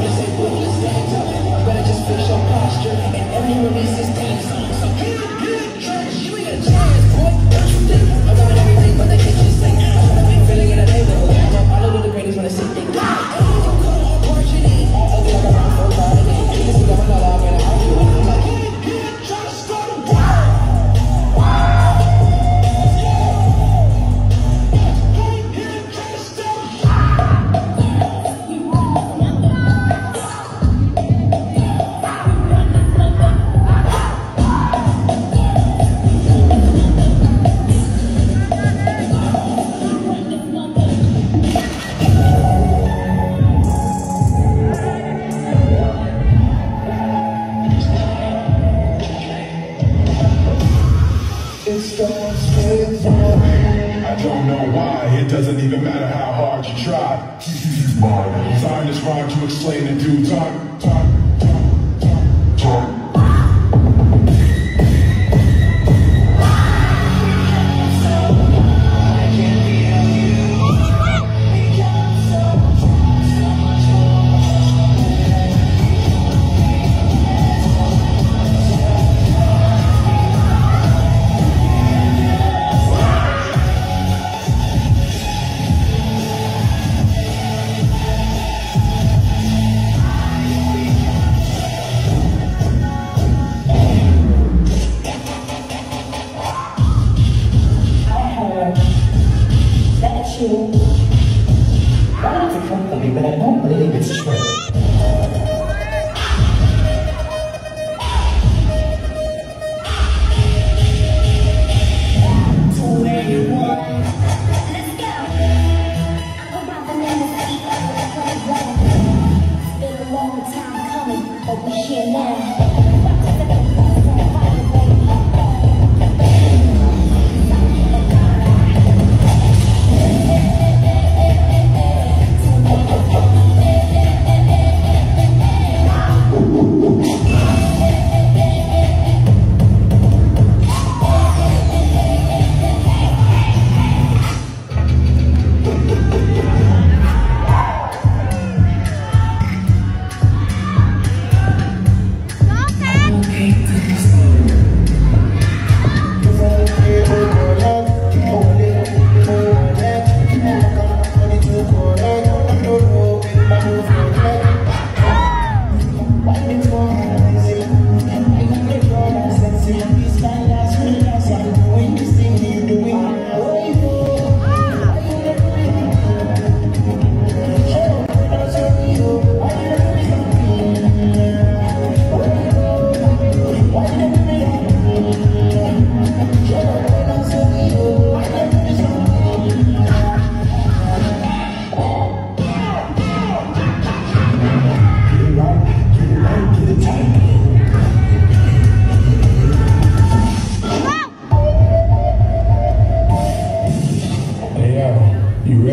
Esse povo don't know why, it doesn't even matter how hard you try. Designed this rhyme to explain in due time, time, شو؟ بعرفك حبك حبيبي أنا اليوم بدي البس شوي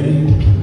ready?